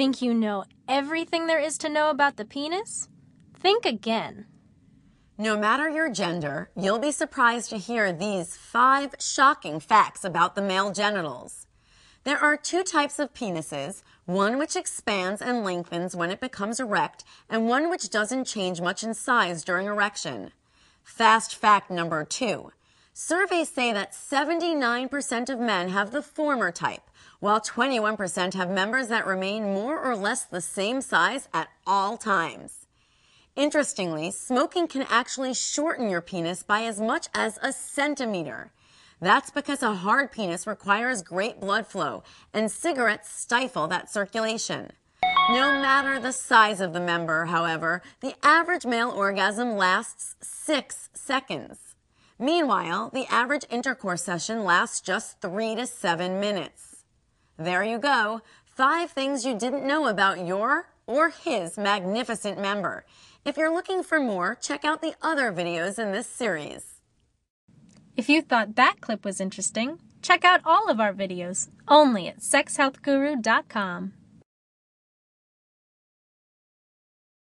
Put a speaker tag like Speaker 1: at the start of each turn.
Speaker 1: Think you know everything there is to know about the penis? Think again.
Speaker 2: No matter your gender, you'll be surprised to hear these five shocking facts about the male genitals. There are two types of penises, one which expands and lengthens when it becomes erect, and one which doesn't change much in size during erection. Fast fact number two. Surveys say that 79% of men have the former type, while 21% have members that remain more or less the same size at all times. Interestingly, smoking can actually shorten your penis by as much as a centimeter. That's because a hard penis requires great blood flow, and cigarettes stifle that circulation. No matter the size of the member, however, the average male orgasm lasts six seconds. Meanwhile, the average intercourse session lasts just three to seven minutes. There you go. Five things you didn't know about your or his magnificent member. If you're looking for more, check out the other videos in this series.
Speaker 1: If you thought that clip was interesting, check out all of our videos only at sexhealthguru.com.